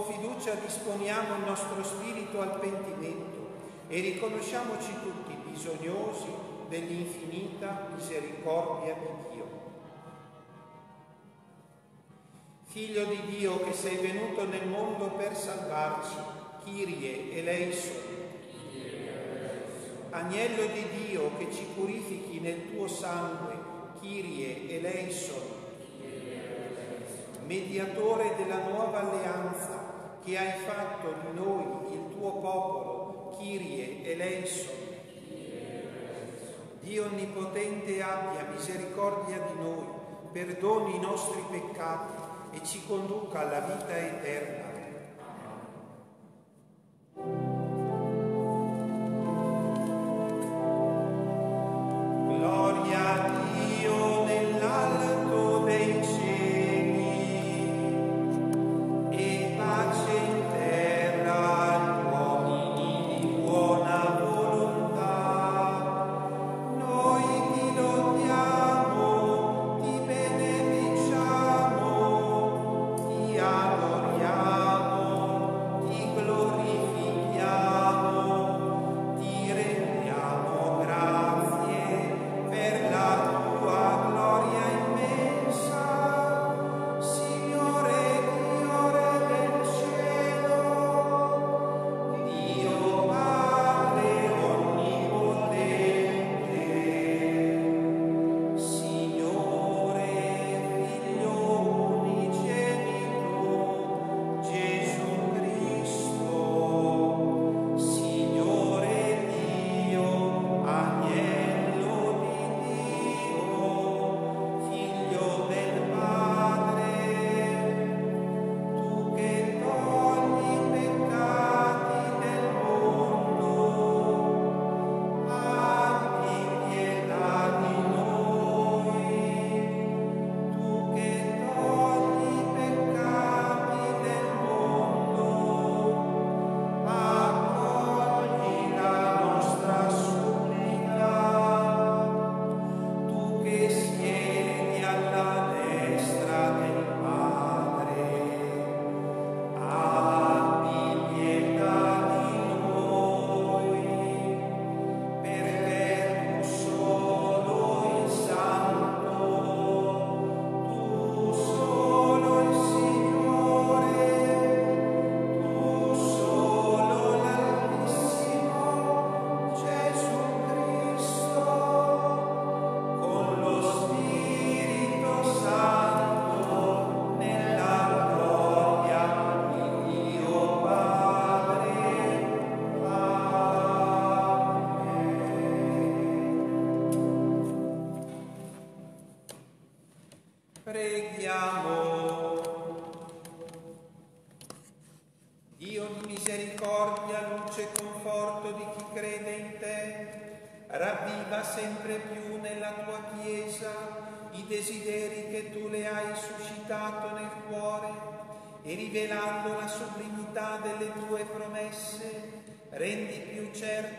Con fiducia disponiamo il nostro spirito al pentimento e riconosciamoci tutti bisognosi dell'infinita misericordia di Dio. Figlio di Dio che sei venuto nel mondo per salvarci, Kyrie eleison. Agnello di Dio che ci purifichi nel tuo sangue, Kyrie eleison. Mediatore della nuova alleanza che hai fatto di noi il tuo popolo, Kyrie eleison. Dio Onnipotente abbia misericordia di noi, perdoni i nostri peccati e ci conduca alla vita eterna.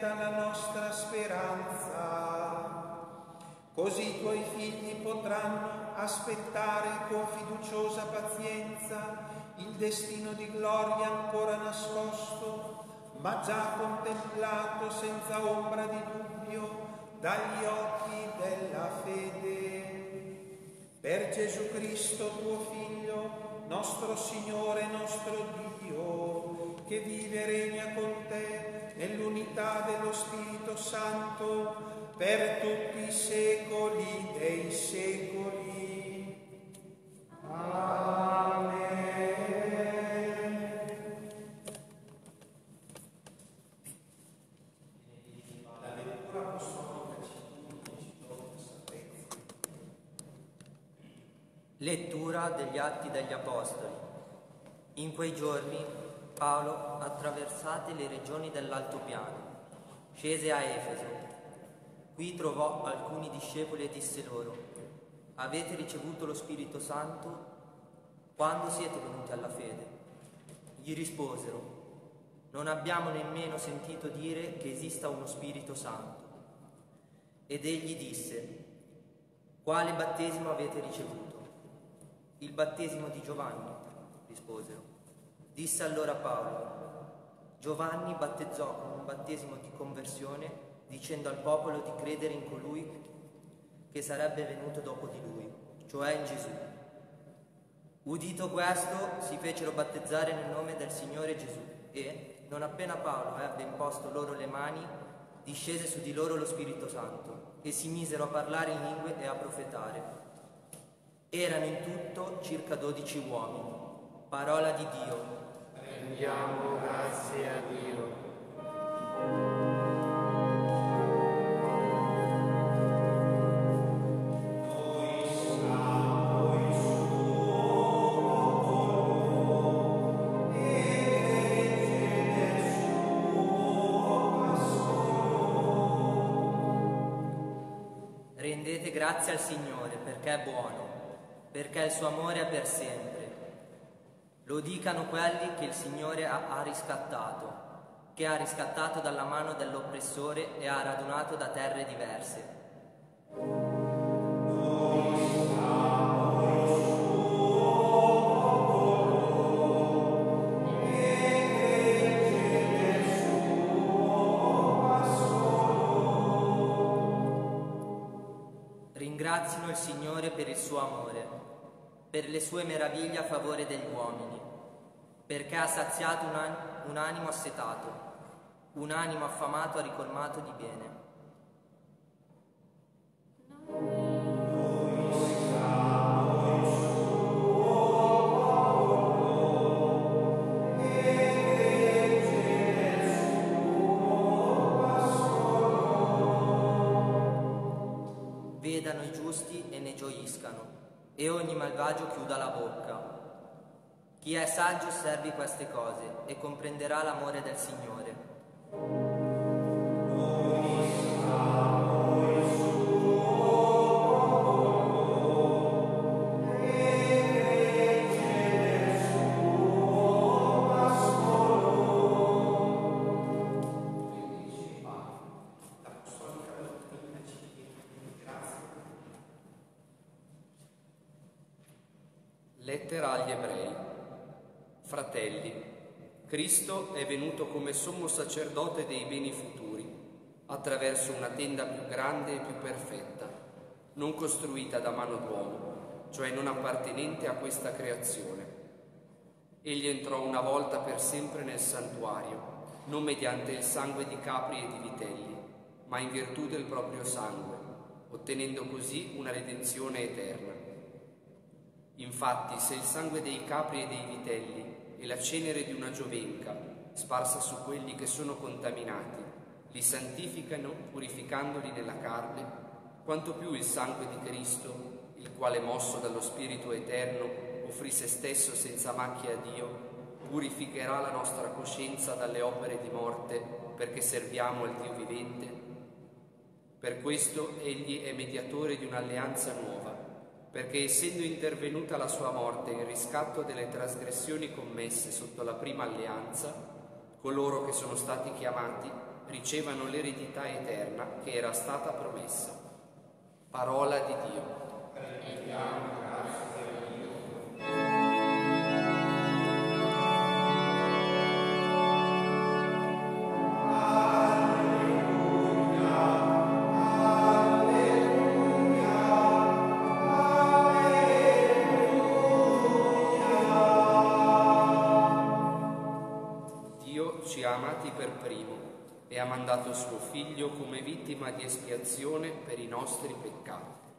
Più certa la nostra speranza. Così i tuoi figli potranno aspettare con fiduciosa pazienza il destino di gloria ancora nascosto, ma già contemplato senza ombra di dubbio dagli occhi della fede. Per Gesù Cristo, tuo Figlio, nostro Signore, nostro Dio, che vive e regna con te nell'unità dello Spirito Santo per tutti i secoli dei secoli. Amen. Lettura degli Atti degli Apostoli. In quei giorni Paolo, attraversate le regioni dell'altopiano, scese a Efeso. Qui trovò alcuni discepoli e disse loro, avete ricevuto lo Spirito Santo quando siete venuti alla fede? Gli risposero, non abbiamo nemmeno sentito dire che esista uno Spirito Santo. Ed egli disse, quale battesimo avete ricevuto? Il battesimo di Giovanni, risposero. Disse allora Paolo, Giovanni battezzò con un battesimo di conversione dicendo al popolo di credere in colui che sarebbe venuto dopo di lui, cioè in Gesù. Udito questo, si fecero battezzare nel nome del Signore Gesù e, non appena Paolo ebbe imposto loro le mani, discese su di loro lo Spirito Santo e si misero a parlare in lingue e a profetare. Erano in tutto circa dodici uomini. Parola di Dio. Rendiamo grazie a Dio. Rendete grazie al Signore perché è buono, perché il suo amore è per sempre. Lo dicano quelli che il Signore ha, riscattato, che ha riscattato dalla mano dell'oppressore e ha radunato da terre diverse. Ringrazino il Signore per il suo amore, per le sue meraviglie a favore degli uomini, perché ha saziato un, an- un animo assetato, un animo affamato ha ricolmato di bene. Vedano i giusti e ne gioiscano, e ogni malvagio chiuda la bocca. Chi è saggio osservi queste cose e comprenderà l'amore del Signore. Cristo è venuto come sommo sacerdote dei beni futuri, attraverso una tenda più grande e più perfetta, non costruita da mano d'uomo, cioè non appartenente a questa creazione. Egli entrò una volta per sempre nel santuario, non mediante il sangue di capri e di vitelli, ma in virtù del proprio sangue, ottenendo così una redenzione eterna. Infatti, se il sangue dei capri e dei vitelli e la cenere di una giovenca, sparsa su quelli che sono contaminati, li santificano purificandoli nella carne, quanto più il sangue di Cristo, il quale mosso dallo Spirito Eterno offrì se stesso senza macchia a Dio, purificherà la nostra coscienza dalle opere di morte perché serviamo al Dio vivente. Per questo egli è mediatore di un'alleanza nuova perché essendo intervenuta la sua morte in riscatto delle trasgressioni commesse sotto la prima alleanza, coloro che sono stati chiamati ricevano l'eredità eterna che era stata promessa. Parola di Dio. Figlio come vittima di espiazione per i nostri peccati.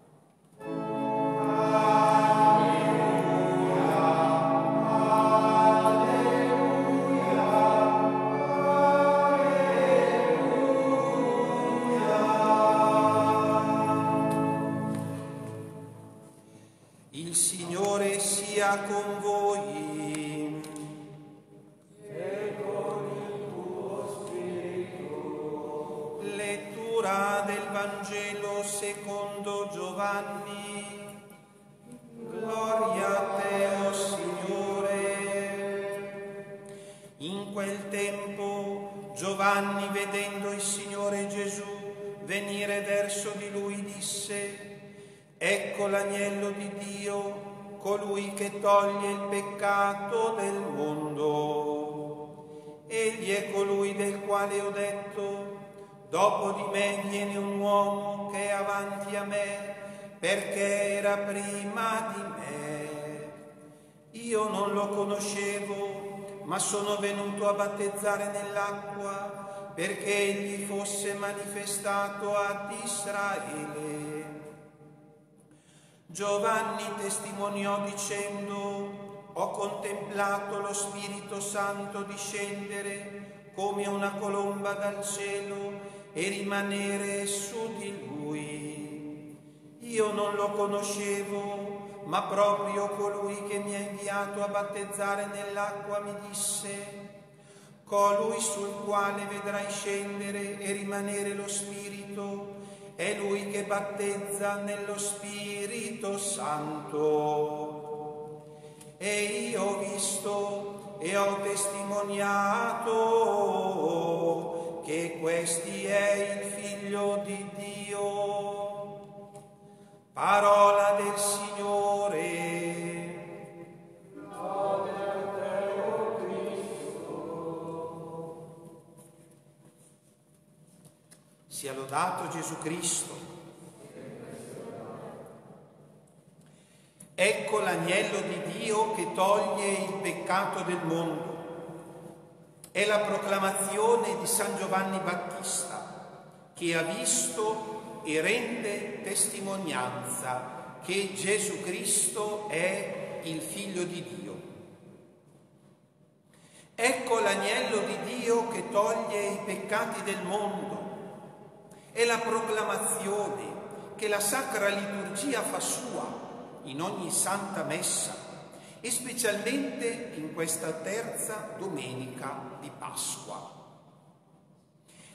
Lettura del Vangelo secondo Giovanni. gloria a te, oh Signore. In quel tempo Giovanni, vedendo il Signore Gesù venire verso di lui, disse, Ecco l'agnello di Dio, colui che toglie il peccato del mondo. Egli è colui del quale ho detto, dopo di me viene un uomo che è avanti a me, perché era prima di me. Io non lo conoscevo, ma sono venuto a battezzare nell'acqua perché egli fosse manifestato ad Israele. Giovanni testimoniò dicendo, ho contemplato lo Spirito Santo discendere come una colomba dal cielo e rimanere su di lui. Io non lo conoscevo, ma proprio colui che mi ha inviato a battezzare nell'acqua mi disse, colui sul quale vedrai scendere e rimanere lo Spirito, è lui che battezza nello Spirito Santo. E io ho visto e ho testimoniato che questi è il Figlio di Dio. Parola del Signore. Sia lodato Gesù Cristo. Ecco l'agnello di Dio che toglie il peccato del mondo. È la proclamazione di San Giovanni Battista che ha visto e rende testimonianza che Gesù Cristo è il figlio di Dio. Ecco l'agnello di Dio che toglie i peccati del mondo è la proclamazione che la Sacra Liturgia fa sua in ogni Santa Messa e specialmente in questa terza domenica di Pasqua.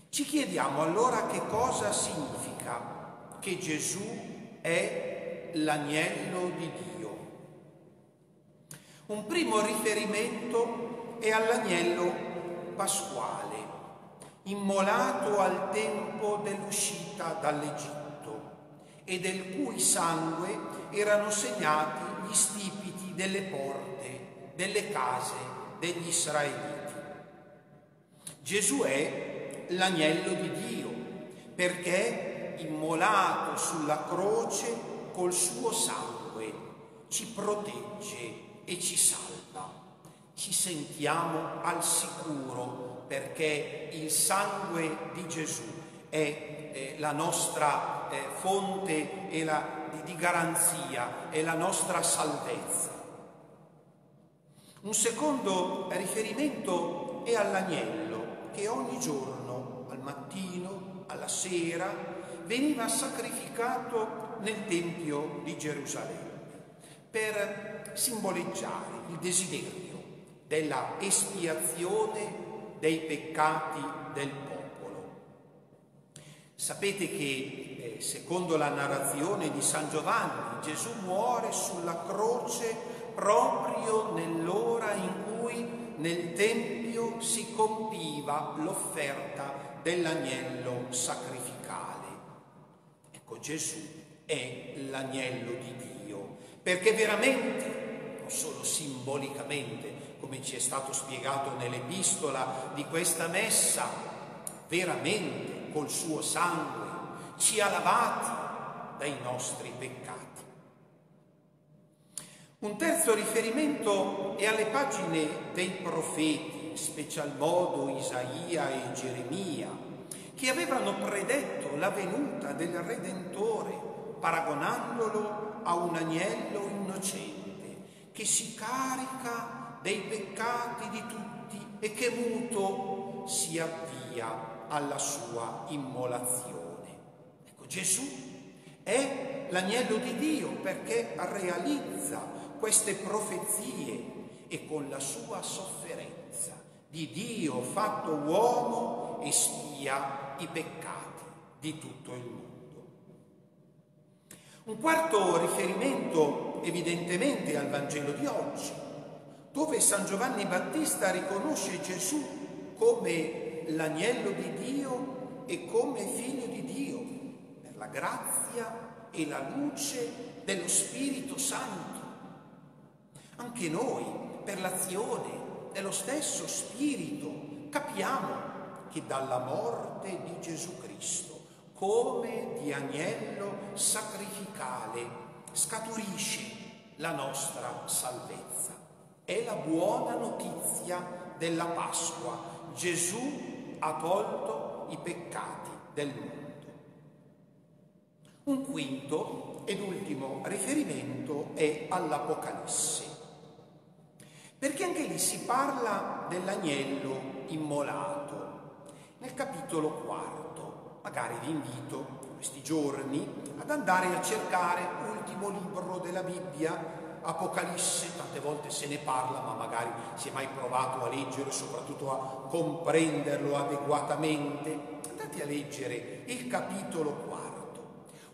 Ci chiediamo allora che cosa significa che Gesù è l'agnello di Dio. Un primo riferimento è all'agnello pasquale immolato al tempo dell'uscita dall'Egitto e del cui sangue erano segnati gli stipiti delle porte, delle case degli israeliti. Gesù è l'agnello di Dio perché immolato sulla croce col suo sangue ci protegge e ci salva. Ci sentiamo al sicuro perché il sangue di Gesù è eh, la nostra eh, fonte la, di, di garanzia, è la nostra salvezza. Un secondo riferimento è all'agnello che ogni giorno, al mattino, alla sera, veniva sacrificato nel Tempio di Gerusalemme per simboleggiare il desiderio della espiazione dei peccati del popolo. Sapete che eh, secondo la narrazione di San Giovanni Gesù muore sulla croce proprio nell'ora in cui nel Tempio si compiva l'offerta dell'agnello sacrificale. Ecco, Gesù è l'agnello di Dio, perché veramente, non solo simbolicamente, come ci è stato spiegato nell'epistola di questa messa, veramente col suo sangue ci ha lavati dai nostri peccati. Un terzo riferimento è alle pagine dei profeti, in special modo Isaia e Geremia, che avevano predetto la venuta del Redentore, paragonandolo a un agnello innocente che si carica dei peccati di tutti e che muto si avvia alla sua immolazione. Ecco, Gesù è l'agnello di Dio perché realizza queste profezie e con la sua sofferenza di Dio fatto uomo espia i peccati di tutto il mondo. Un quarto riferimento evidentemente al Vangelo di oggi, dove San Giovanni Battista riconosce Gesù come l'agnello di Dio e come figlio di Dio, per la grazia e la luce dello Spirito Santo. Anche noi, per l'azione dello stesso Spirito, capiamo che dalla morte di Gesù Cristo, come di agnello sacrificale, scaturisce la nostra salvezza. È la buona notizia della Pasqua. Gesù ha tolto i peccati del mondo. Un quinto ed ultimo riferimento è all'Apocalisse, perché anche lì si parla dell'agnello immolato. Nel capitolo quarto, magari vi invito questi giorni ad andare a cercare l'ultimo libro della Bibbia, Apocalisse, tante volte se ne parla, ma magari si è mai provato a leggere, soprattutto a comprenderlo adeguatamente. Andate a leggere il capitolo quarto,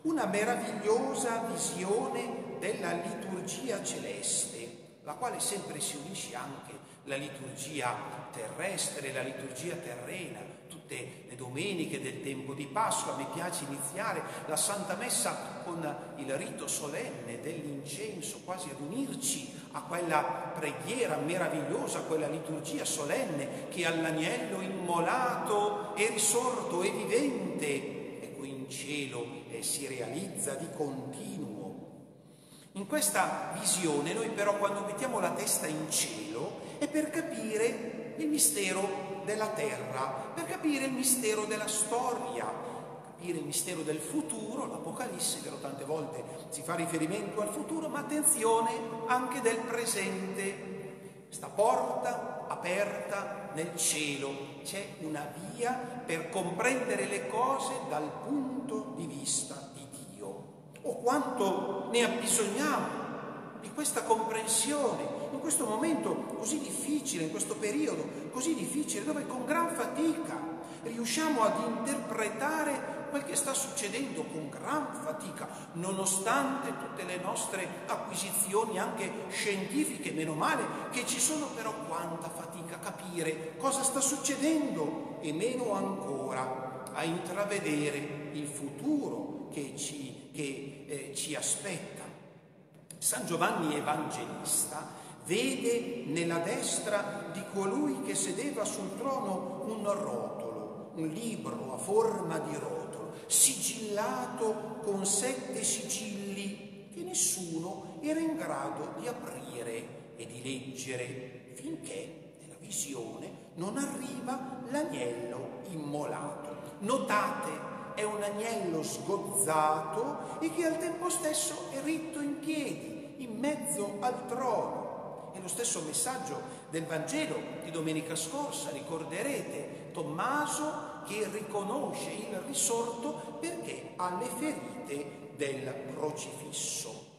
una meravigliosa visione della liturgia celeste, la quale sempre si unisce anche la liturgia terrestre, la liturgia terrena, tutte le domeniche del tempo di Pasqua. Mi piace iniziare la Santa Messa con il rito solenne dell'incenso, quasi ad unirci a quella preghiera meravigliosa, a quella liturgia solenne che all'agnello immolato è risorto, è vivente, e qui in cielo e si realizza di continuo. In questa visione noi però quando mettiamo la testa in cielo è per capire il mistero della terra, per capire il mistero della storia, capire il mistero del futuro, l'Apocalisse, vero tante volte si fa riferimento al futuro, ma attenzione anche del presente. Questa porta aperta nel cielo, c'è una via per comprendere le cose dal punto di vista O quanto ne abbisogniamo di questa comprensione in questo momento così difficile, in questo periodo così difficile, dove con gran fatica riusciamo ad interpretare quel che sta succedendo con gran fatica, nonostante tutte le nostre acquisizioni anche scientifiche, meno male che ci sono però quanta fatica a capire cosa sta succedendo e meno ancora a intravedere il futuro che ci, che, eh, ci aspetta. San Giovanni Evangelista vede nella destra di colui che sedeva sul trono un rotolo, un libro a forma di rotolo, sigillato con sette sigilli che nessuno era in grado di aprire e di leggere finché nella visione non arriva l'agnello immolato. Notate è un agnello sgozzato e che al tempo stesso è ritto in piedi in mezzo al trono. È lo stesso messaggio del Vangelo di domenica scorsa, ricorderete Tommaso che riconosce il risorto perché ha le ferite del crocifisso.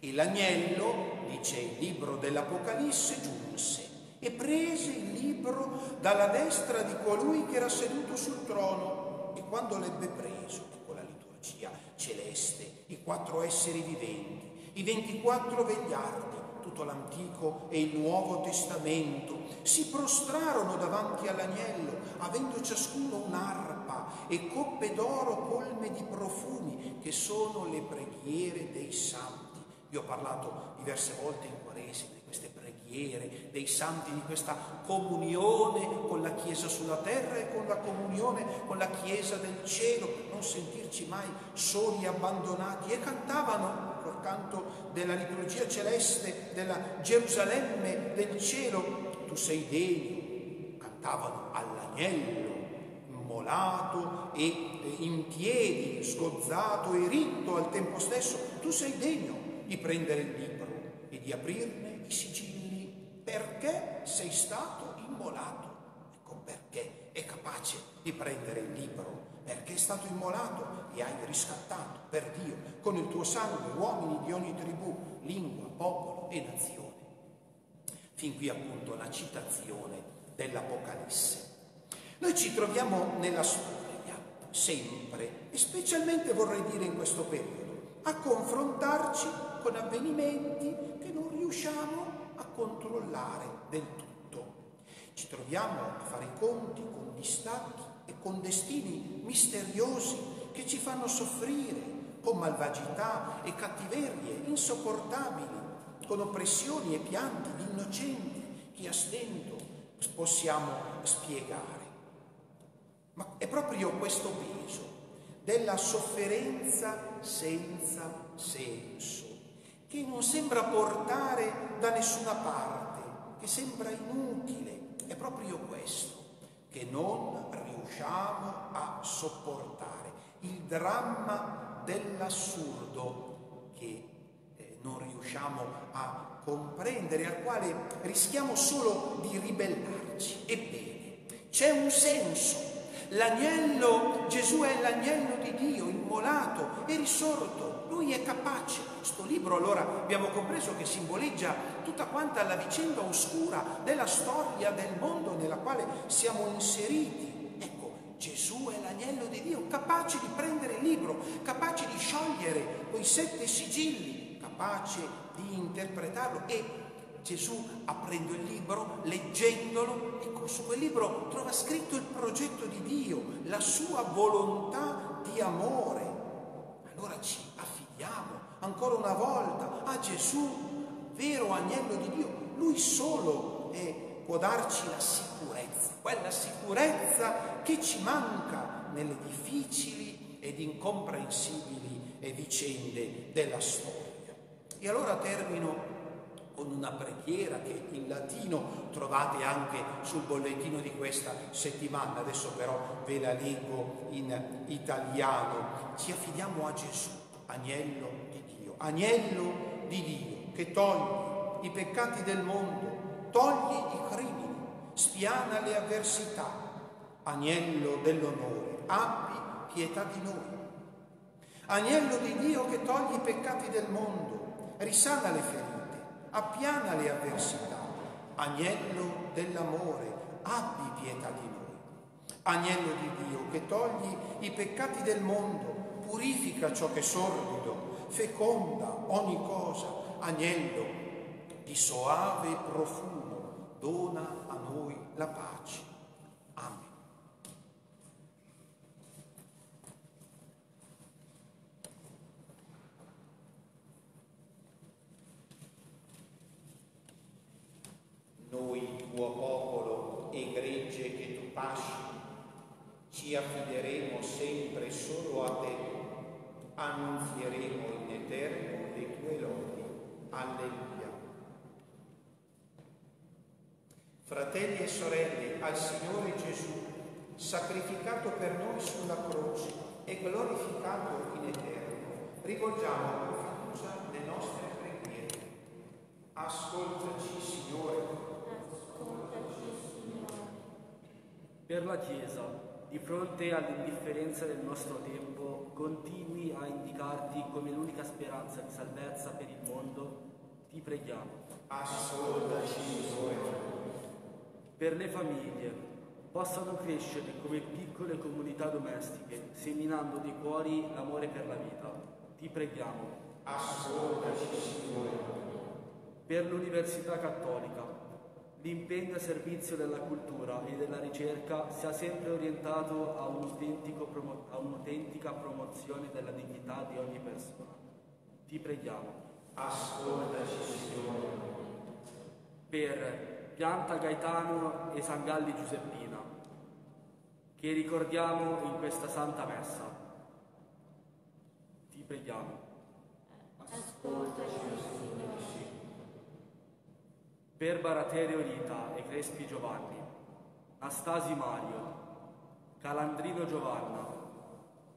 E l'agnello, dice il libro dell'Apocalisse, giunse e prese il libro dalla destra di colui che era seduto sul trono e quando l'ebbe preso, ecco la liturgia celeste, i quattro esseri viventi, i 24 vegliardi, tutto l'Antico e il Nuovo Testamento, si prostrarono davanti all'agnello, avendo ciascuno un'arpa e coppe d'oro colme di profumi, che sono le preghiere dei santi. Vi ho parlato diverse volte in di preghiere dei santi, di questa comunione con la Chiesa sulla terra e con la comunione con la Chiesa del cielo, per non sentirci mai soli e abbandonati. E cantavano canto della liturgia celeste, della Gerusalemme del cielo, tu sei degno, cantavano all'agnello, immolato e in piedi, sgozzato e ritto al tempo stesso, tu sei degno di prendere il libro e di aprirne i sigilli, perché sei stato immolato. Ecco perché è capace di prendere il libro perché è stato immolato e hai riscattato per Dio con il tuo sangue uomini di ogni tribù, lingua, popolo e nazione. Fin qui appunto la citazione dell'Apocalisse. Noi ci troviamo nella storia, sempre, e specialmente vorrei dire in questo periodo, a confrontarci con avvenimenti che non riusciamo a controllare del tutto. Ci troviamo a fare i conti con distacchi e con destini misteriosi che ci fanno soffrire, con malvagità e cattiverie insopportabili, con oppressioni e pianti di innocenti che a stento possiamo spiegare. Ma è proprio questo peso della sofferenza senza senso che non sembra portare da nessuna parte, che sembra inutile. È proprio questo che non riusciamo a sopportare, il dramma dell'assurdo che eh, non riusciamo a comprendere, al quale rischiamo solo di ribellarci. Ebbene, c'è un senso. L'agnello, Gesù è l'agnello di Dio, immolato e risorto. Lui è capace. Questo libro allora abbiamo compreso che simboleggia tutta quanta la vicenda oscura della storia del mondo nella quale siamo inseriti. Ecco, Gesù è l'agnello di Dio, capace di prendere il libro, capace di sciogliere quei sette sigilli, capace di interpretarlo e Gesù aprendo il libro, leggendolo, ecco, su quel libro trova scritto il progetto di Dio, la sua volontà di amore. Allora ci affidiamo ancora una volta a Gesù, vero agnello di Dio, lui solo eh, può darci la sicurezza, quella sicurezza che ci manca nelle difficili ed incomprensibili vicende della storia. E allora termino con una preghiera che in latino trovate anche sul bollettino di questa settimana, adesso però ve la leggo in italiano. Ci affidiamo a Gesù, agnello di Dio, agnello di Dio che toglie i peccati del mondo, toglie i crimini, spiana le avversità, agnello dell'onore, abbi pietà di noi. Agnello di Dio che toglie i peccati del mondo, risana le ferite appiana le avversità. Agnello dell'amore, abbi pietà di noi. Agnello di Dio che togli i peccati del mondo, purifica ciò che è sordido, feconda ogni cosa. Agnello di soave profumo, dona a noi la pace. noi, tuo popolo e gregge che tu pasci, ci affideremo sempre solo a te, annunzieremo in eterno le tue lodi. Alleluia. Fratelli e sorelle, al Signore Gesù, sacrificato per noi sulla croce e glorificato in eterno, rivolgiamo con fiducia le nostre preghiere. Ascoltaci, Signore Per la Chiesa, di fronte all'indifferenza del nostro tempo, continui a indicarti come l'unica speranza di salvezza per il mondo, ti preghiamo. Ascoltaci. Per le famiglie, possano crescere come piccole comunità domestiche, seminando nei cuori l'amore per la vita. Ti preghiamo. Ascoltaci, Signore. Per l'Università Cattolica, l'impegno a servizio della cultura e della ricerca sia sempre orientato a, un promo- a un'autentica promozione della dignità di ogni persona. Ti preghiamo. Ascoltaci, Signore. Per Pianta Gaetano e San Galli Giuseppina, che ricordiamo in questa Santa Messa. Ti preghiamo. Ascoltaci, Signore per Baraterio Rita e Crespi Giovanni, Astasi Mario, Calandrino Giovanna,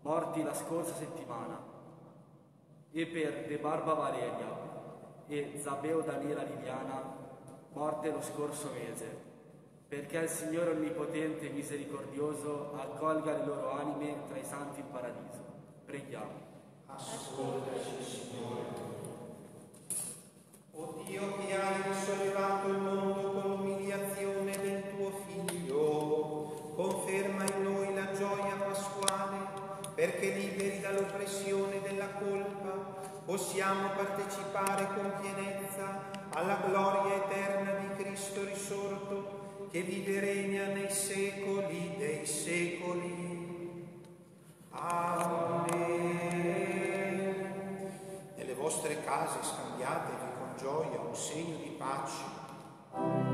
morti la scorsa settimana, e per De Barba Valeria e Zabeo Daniela Liliana, morte lo scorso mese, perché il Signore Onnipotente e Misericordioso accolga le loro anime tra i santi in paradiso. Preghiamo. Ascoltaci, Signore. O che hai risollevato il mondo con l'umiliazione del tuo Figlio, conferma in noi la gioia pasquale perché liberi dall'oppressione della colpa possiamo partecipare con pienezza alla gloria eterna di Cristo risorto, che vive regna nei secoli dei secoli. Amen. Nelle vostre case scambiatevi con gioia un segno di pace.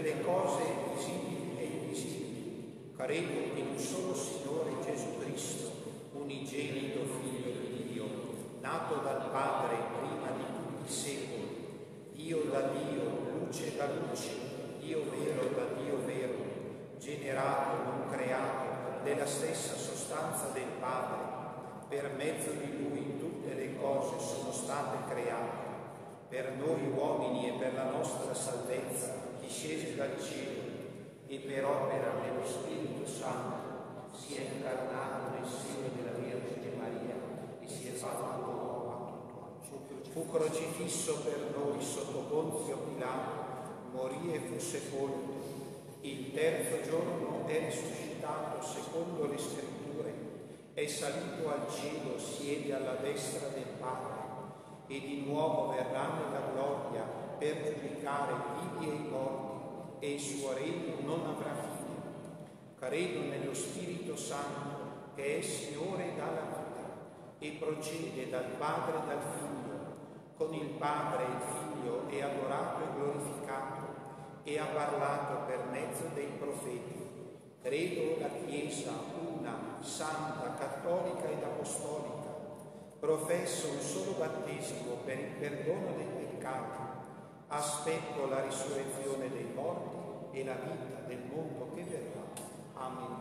Di tutte le cose visibili e invisibili. Credo in un solo Signore Gesù Cristo, unigenito Figlio di Dio, nato dal Padre prima di tutti i secoli, Dio da Dio, luce da luce, Dio vero da Dio vero, generato, non creato, della stessa sostanza del Padre per mezzo di lui tutte le cose sono state create. Per noi uomini e per la nostra salvezza discese dal cielo e per opera dello Spirito Santo si è incarnato nel seno della Vergine Maria e si è fatto uomo. Fu crocifisso per noi sotto Ponzio Pilato, morì e fu sepolto. Il terzo giorno è risuscitato secondo le scritture è salito al cielo, siede alla destra del Padre e di nuovo verrà nella gloria per giudicare i vivi e i morti e il suo regno non avrà fine. Credo nello Spirito Santo che è Signore dalla vita e procede dal Padre e dal Figlio. Con il Padre e il Figlio è adorato e glorificato e ha parlato per mezzo dei profeti. Credo la Chiesa una, santa, cattolica ed apostolica. Professo un solo battesimo per il perdono dei peccati. Aspetto la risurrezione dei morti e la vita del mondo che verrà. Amen.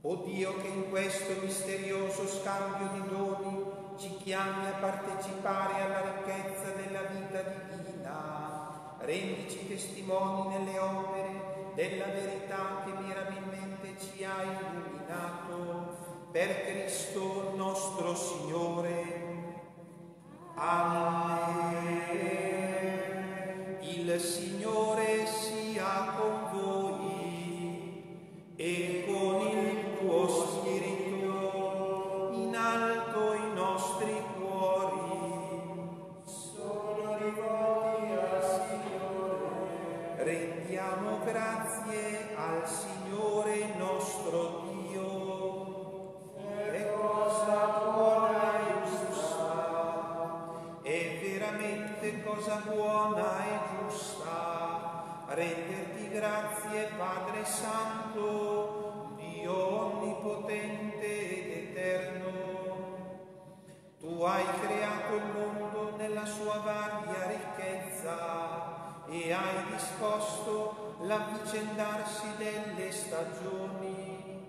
O Dio che in questo misterioso scambio di doni ci chiami a partecipare alla ricchezza della vita divina, rendici testimoni nelle opere della verità che mirabilmente ci ha illuminato per Cristo nostro Signore. Amen. Il Signore Santo, Dio onnipotente ed eterno. Tu hai creato il mondo nella sua varia ricchezza e hai disposto l'avvicendarsi delle stagioni.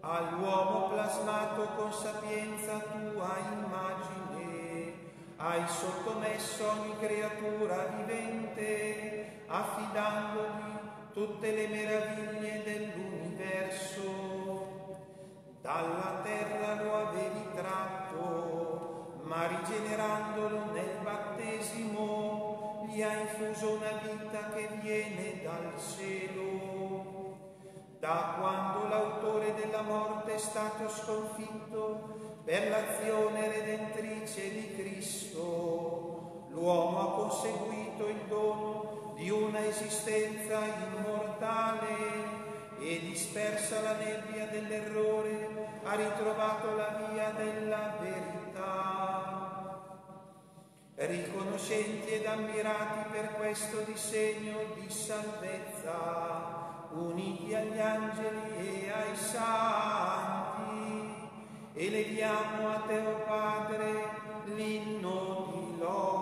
All'uomo plasmato con sapienza tua immagine, hai sottomesso ogni creatura vivente, affidandogli tutte le meraviglie dell'universo. Dalla terra lo avevi tratto, ma rigenerandolo nel battesimo gli ha infuso una vita che viene dal cielo. Da quando l'autore della morte è stato sconfitto per l'azione redentrice di Cristo, l'uomo ha conseguito il dono di una esistenza immortale e dispersa la nebbia dell'errore ha ritrovato la via della verità. Riconoscenti ed ammirati per questo disegno di salvezza, uniti agli angeli e ai santi, eleviamo a te, o oh Padre, l'inno di lode.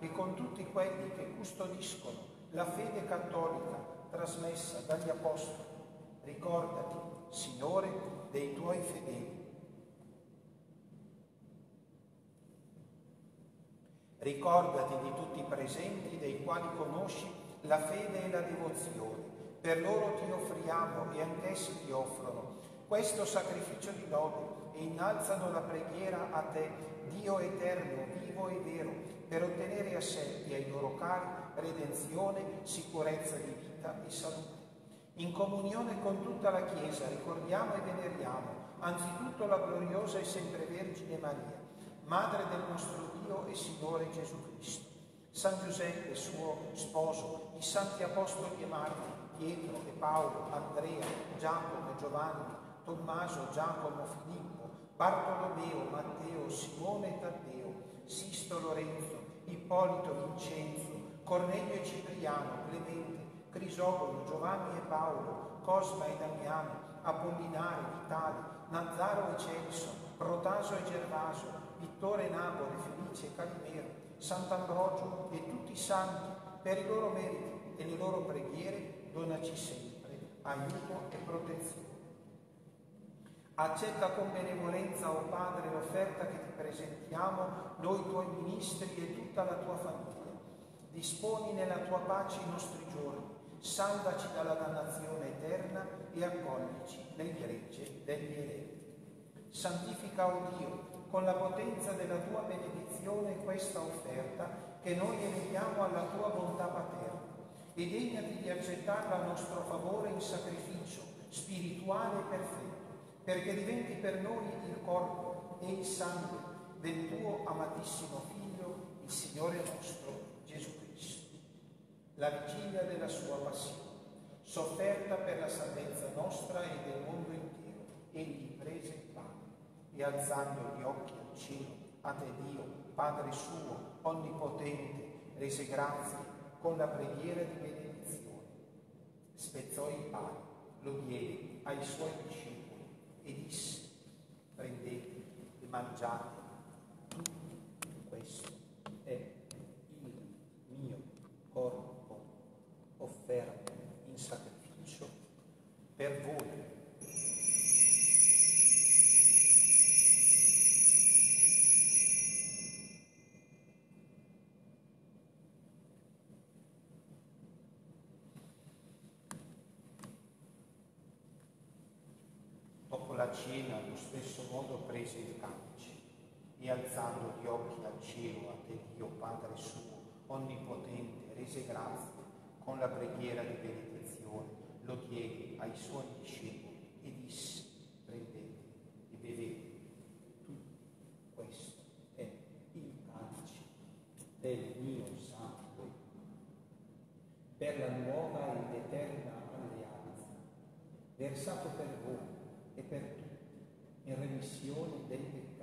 e con tutti quelli che custodiscono la fede cattolica trasmessa dagli Apostoli. Ricordati, Signore, dei tuoi fedeli. Ricordati di tutti i presenti dei quali conosci la fede e la devozione. Per loro ti offriamo e anch'essi ti offrono questo sacrificio di lode e innalzano la preghiera a te, Dio eterno, vivo e vero, per ottenere a sé e ai loro cari redenzione, sicurezza di vita e salute. In comunione con tutta la Chiesa ricordiamo e veneriamo anzitutto la gloriosa e sempre Vergine Maria, Madre del nostro Dio e Signore Gesù Cristo. San Giuseppe, suo sposo, i santi apostoli e martiri, Pietro e Paolo, Andrea, Giacomo e Giovanni, Tommaso, Giacomo, Filippo, Bartolomeo, Matteo, Simone e Taddeo, Sisto, Lorenzo, Ippolito, Vincenzo, Cornelio e Cipriano, Clemente, Crisogono, Giovanni e Paolo, Cosma e Damiano, Apollinare, Vitale, Nazzaro e Celso, Protaso e Gervaso, Vittore Napoli, Felice e Calimero, Sant'Ambrogio e tutti i santi, per i loro meriti e le loro preghiere, donaci sempre aiuto e protezione. Accetta con benevolenza, o oh Padre, l'offerta che ti presentiamo, noi tuoi ministri e tutta la tua famiglia. Disponi nella tua pace i nostri giorni, salvaci dalla dannazione eterna e accoglici nel gregge degli eredi. Santifica, o oh Dio, con la potenza della tua benedizione questa offerta che noi eleviamo alla tua bontà paterna e degnati di accettarla a nostro favore in sacrificio spirituale e perfetto, perché diventi per noi il corpo e il sangue del tuo amatissimo Figlio, il Signore nostro Gesù Cristo. La vigilia della sua passione, sofferta per la salvezza nostra e del mondo intero, egli prese il pane e alzando gli occhi al cielo, a te Dio, Padre suo, onnipotente, rese grazie con la preghiera di benedizione. Spezzò il pane, lo diede ai suoi discepoli e disse, prendete e mangiate, questo è il mio corpo offerto in sacrificio per voi. E alzando gli occhi al cielo a te Dio Padre suo, onnipotente, rese grazie con la preghiera di benedizione, lo diede ai suoi discepoli e disse, prendete e bevete, tutto questo è il calice del mio sangue per la nuova ed eterna alleanza, versato per voi e per tutti, in remissione dei peccati.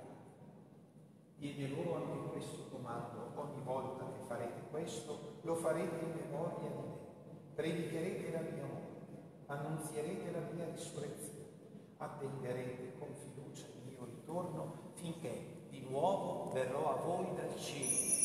Diede loro anche questo comando, ogni volta che farete questo, lo farete in memoria di me. Predicherete la mia morte, annunzierete la mia risurrezione, attenderete con fiducia il mio ritorno finché di nuovo verrò a voi dal cielo.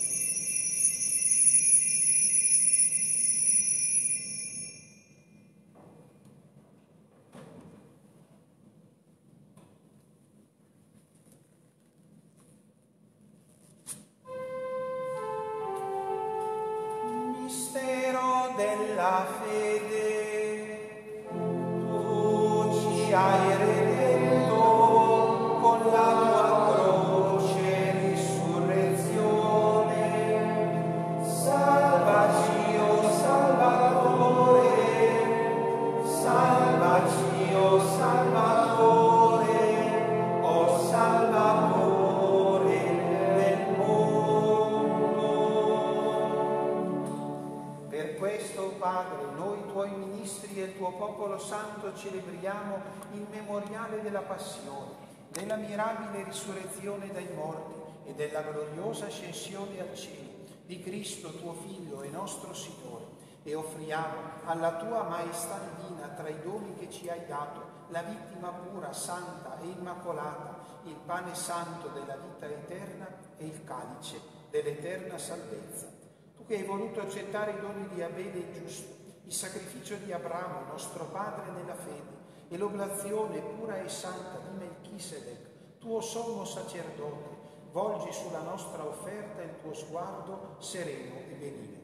Passione, della mirabile risurrezione dai morti e della gloriosa ascensione al cielo di Cristo, tuo Figlio e nostro Signore, e offriamo alla tua maestà divina tra i doni che ci hai dato la vittima pura, santa e immacolata, il pane santo della vita eterna e il calice dell'eterna salvezza. Tu che hai voluto accettare i doni di Abele il giusto, il sacrificio di Abramo, nostro padre nella fede, e l'oblazione pura e santa di Melchisedec, tuo sommo sacerdote, volgi sulla nostra offerta il tuo sguardo sereno e benigno.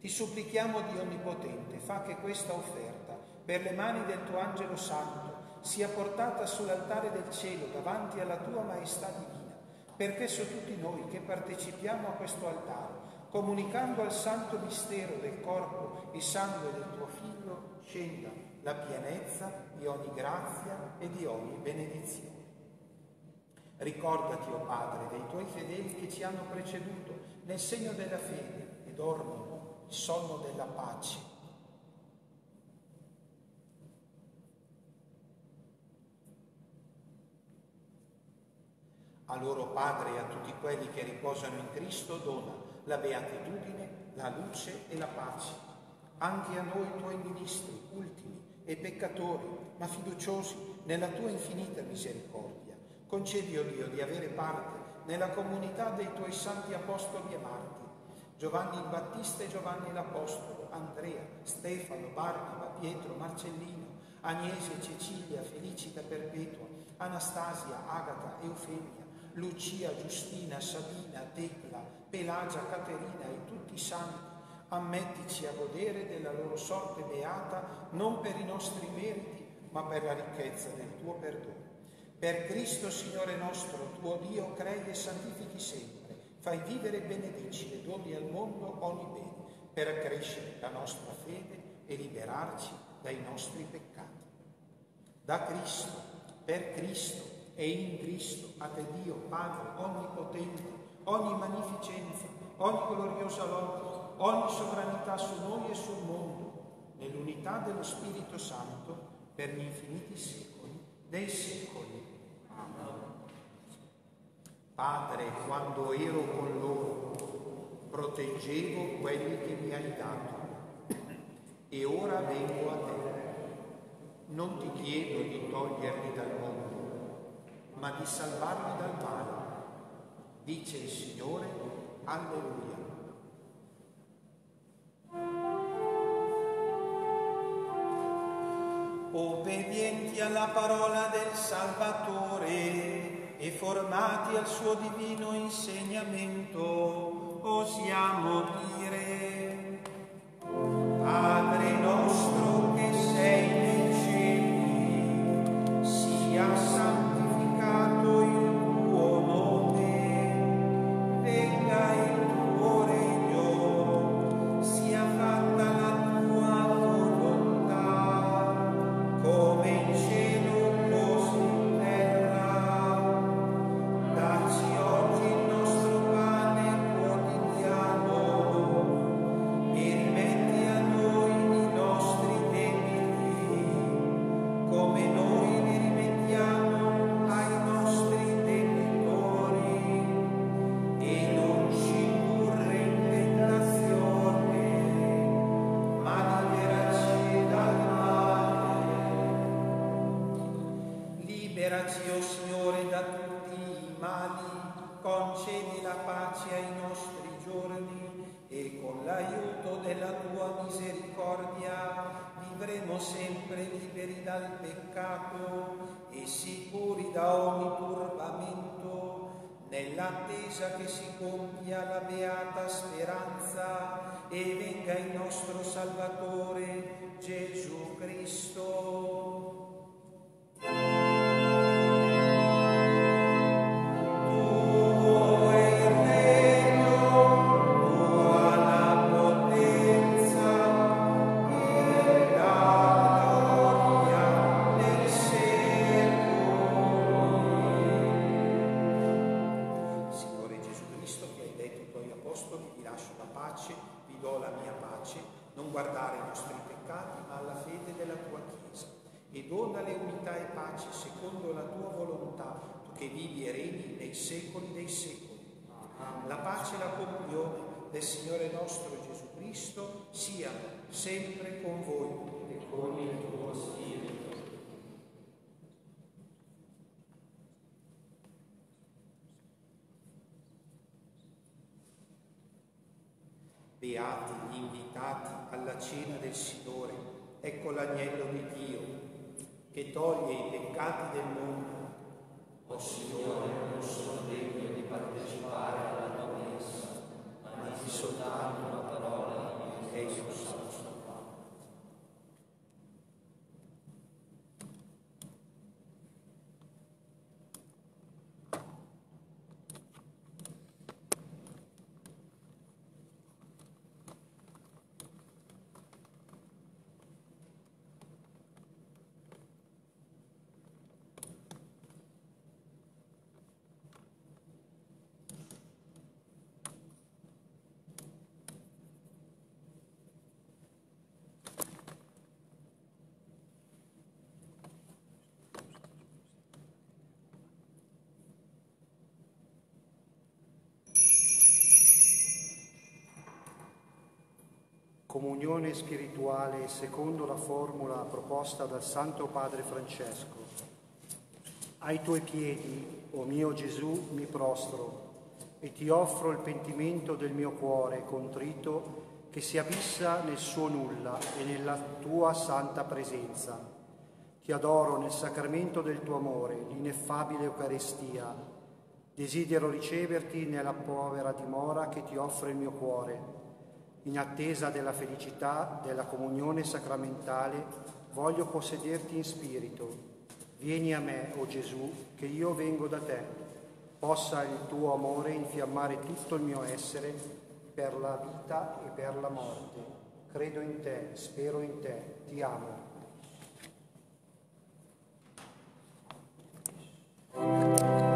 Ti supplichiamo, Dio Onnipotente, fa che questa offerta, per le mani del tuo angelo santo, sia portata sull'altare del cielo davanti alla tua maestà divina, perché su tutti noi che partecipiamo a questo altare, comunicando al santo mistero del corpo e sangue del tuo Figlio, scenda la pienezza di ogni grazia e di ogni benedizione. Ricordati, o oh Padre, dei tuoi fedeli che ci hanno preceduto nel segno della fede e dormono il sonno della pace. A loro Padre e a tutti quelli che riposano in Cristo dona la beatitudine, la luce e la pace. Anche a noi tuoi ministri, ultimi e peccatori, ma fiduciosi nella tua infinita misericordia, concedi, o Dio, di avere parte nella comunità dei tuoi santi apostoli e martiri, Giovanni il Battista e Giovanni l'Apostolo, Andrea, Stefano, Barnaba, Pietro, Marcellino, Agnese, Cecilia, Felicita Perpetua, Anastasia, Agata, Eufemia, Lucia, Giustina, Sabina, Tecla, Pelagia, Caterina e tutti i santi, ammettici a godere della loro sorte beata non per i nostri meriti, ma per la ricchezza del tuo perdono. Per Cristo, Signore nostro, tuo Dio, crei e santifichi sempre, fai vivere e benedici e doni al mondo ogni bene, per accrescere la nostra fede e liberarci dai nostri peccati. Da Cristo, per Cristo e in Cristo, a te Dio, Padre onnipotente, ogni magnificenza, ogni gloriosa lode, ogni sovranità su noi e sul mondo, nell'unità dello Spirito Santo, per gli infiniti secoli dei secoli. Padre, quando ero con loro, proteggevo quelli che mi hai dato, e ora vengo a te. Non ti chiedo di toglierli dal mondo, ma di salvarli dal male. Dice il Signore, Alleluia. Obbedienti alla parola del Salvatore e formati al suo divino insegnamento, osiamo dire, Padre nostro concedi la pace ai nostri giorni e con l'aiuto della tua misericordia vivremo sempre liberi dal peccato e sicuri da ogni turbamento, nell'attesa che si compia la beata speranza e venga il nostro Salvatore Gesù Cristo. Del Signore nostro Gesù Cristo siano sempre con voi e con il tuo spirito. Beati gli invitati alla cena del Signore, ecco l'agnello di Dio che toglie i peccati del mondo. O Signore, non sono degno di partecipare alla tua messa, ma di soltanto. una parola e io sono salvato. Comunione spirituale secondo la formula proposta dal Santo Padre Francesco. Ai tuoi piedi, o mio Gesù, mi prostro e ti offro il pentimento del mio cuore contrito che si abissa nel suo nulla e nella tua santa presenza. Ti adoro nel sacramento del tuo amore, l'ineffabile Eucaristia. Desidero riceverti nella povera dimora che ti offre il mio cuore. In attesa della felicità della comunione sacramentale, voglio possederti in spirito. Vieni a me, o Gesù, che io vengo da te. Possa il tuo amore infiammare tutto il mio essere per la vita e per la morte. Credo in te, spero in te, ti amo. Ecco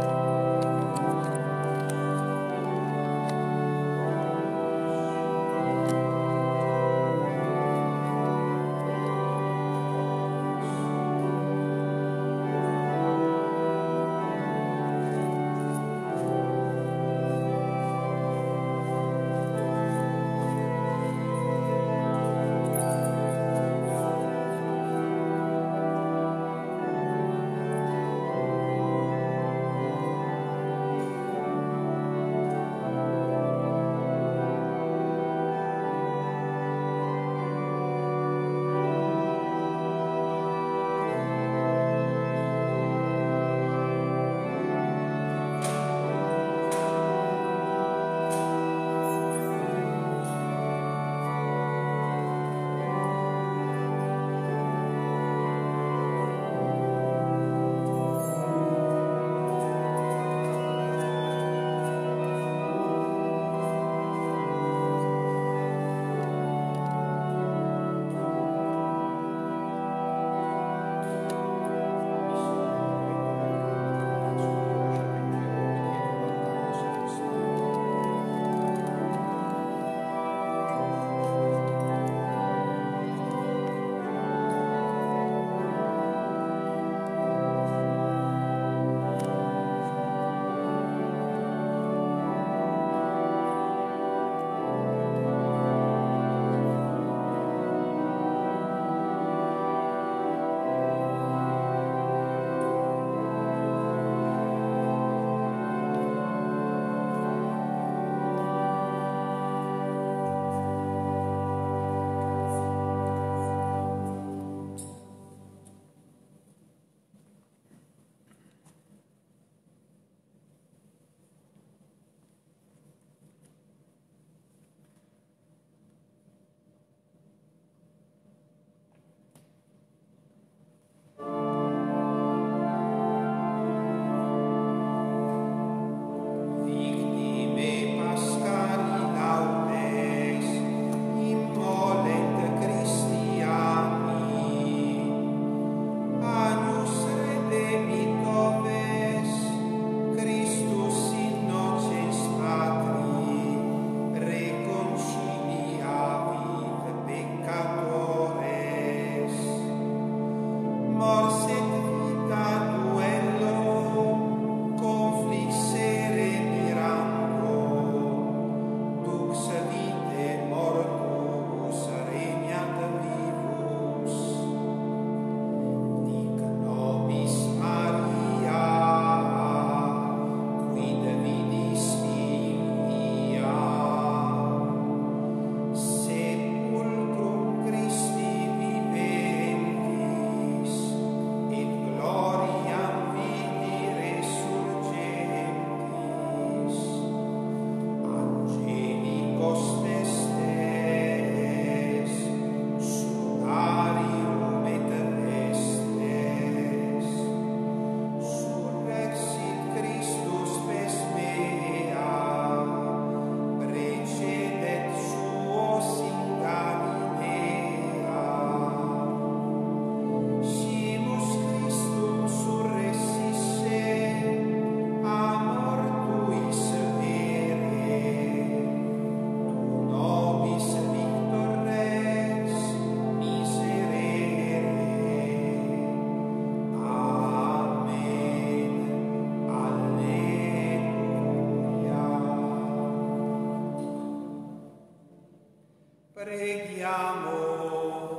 Preghiamo.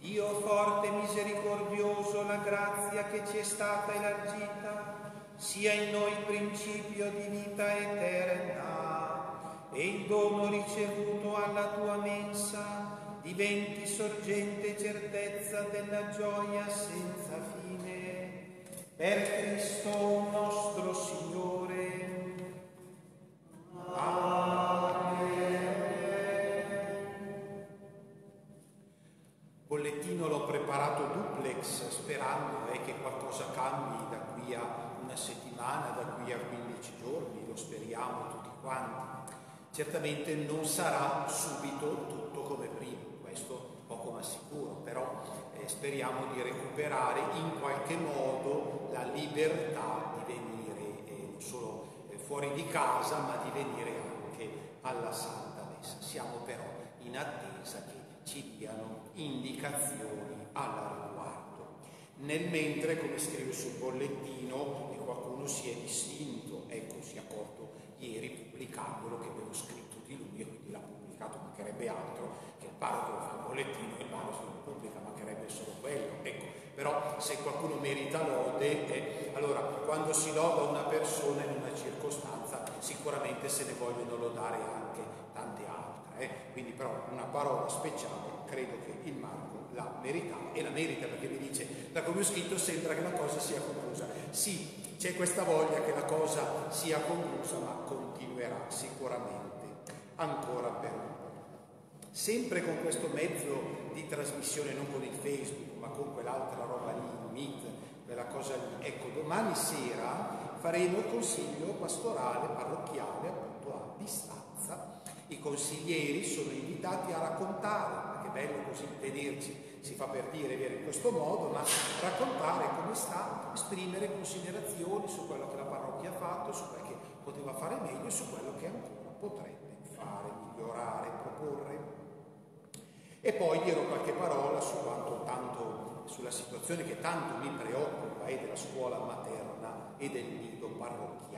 Dio forte e misericordioso, la grazia che ci è stata elargita sia in noi principio di vita eterna e il dono ricevuto alla tua mensa diventi sorgente certezza della gioia senza fine. Per Cristo nostro Signore. Bollettino l'ho preparato duplex sperando eh, che qualcosa cambi da qui a una settimana, da qui a 15 giorni, lo speriamo tutti quanti. Certamente non sarà subito tutto come prima, questo poco ma sicuro, però eh, speriamo di recuperare in qualche modo la libertà di venire eh, non solo eh, fuori di casa ma di venire anche alla Santa Messa. Siamo però in attesa che ci diano indicazioni al riguardo. Nel mentre, come scrive sul bollettino, e qualcuno si è distinto, ecco, si è accorto ieri pubblicandolo che avevo scritto di lui e quindi l'ha pubblicato, mancherebbe altro, che il parroco fa il bollettino e il parroco lo pubblica, mancherebbe solo quello, ecco. Però se qualcuno merita lode, eh, allora quando si loda una persona in una circostanza sicuramente se ne vogliono lodare anche tante altre. Eh. Quindi però una parola speciale credo che il Marco la merita e la merita perché mi dice da come ho scritto sembra che la cosa sia conclusa. Sì, c'è questa voglia che la cosa sia conclusa ma continuerà sicuramente ancora per un po'. Sempre con questo mezzo di trasmissione, non con il Facebook, ma con quell'altra roba lì, il Meet, quella cosa lì. Ecco, domani sera faremo il consiglio pastorale parrocchiale appunto a distanza. I consiglieri sono invitati a raccontare, perché bello così vederci, si fa per dire viene in questo modo, ma raccontare come sta, esprimere considerazioni su quello che la parrocchia ha fatto, su quello che poteva fare meglio e su quello che ancora potrebbe fare, migliorare, proporre. E poi dirò qualche parola su tanto, sulla situazione che tanto mi preoccupa e della scuola materna e del nido parrocchiali.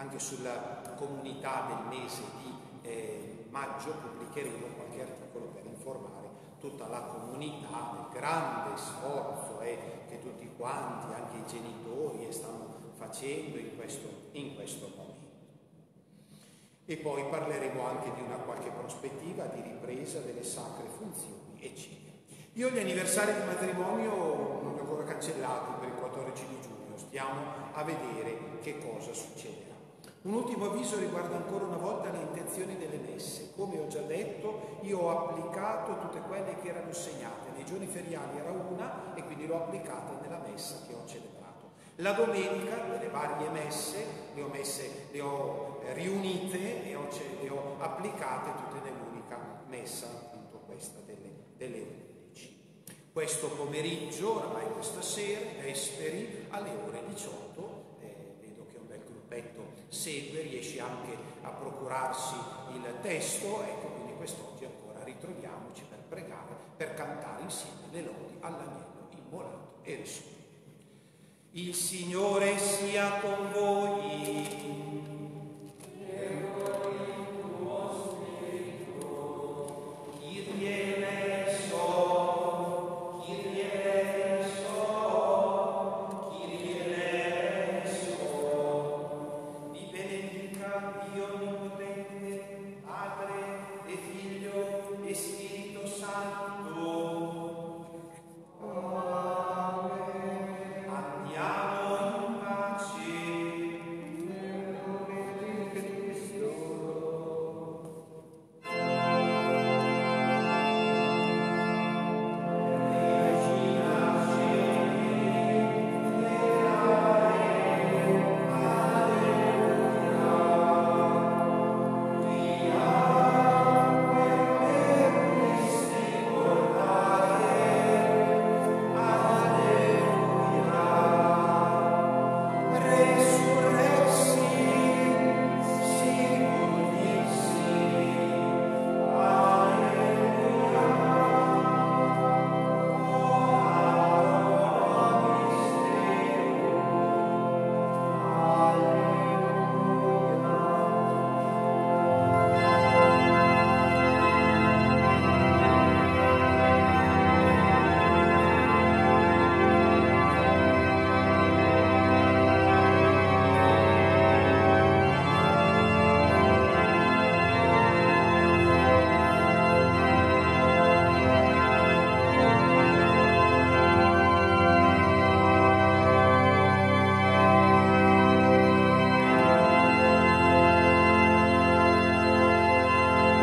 Anche sulla comunità del mese di eh, maggio pubblicheremo qualche articolo per informare tutta la comunità del grande sforzo eh, che tutti quanti, anche i genitori, eh, stanno facendo in questo, in questo momento e poi parleremo anche di una qualche prospettiva di ripresa delle sacre funzioni e cene. Io gli anniversari di matrimonio non li ho ancora cancellati per il 14 di giugno, stiamo a vedere che cosa succederà. Un ultimo avviso riguarda ancora una volta le intenzioni delle messe. Come ho già detto, io ho applicato tutte quelle che erano segnate. Nei giorni feriali era una e quindi l'ho applicata nella messa che ho celebrato. La domenica, delle varie messe, le ho, messe, le ho riunite e ho, le ho applicate tutte nell'unica messa, appunto questa delle, delle 11. Questo pomeriggio, oramai questa sera, vesperi, alle ore 18, eh, vedo gruppetto segue, riesce anche a procurarsi il testo, ecco, quindi quest'oggi ancora ritroviamoci per pregare, per cantare insieme le lodi all'agnello immolato e risorto. Il Signore sia con voi.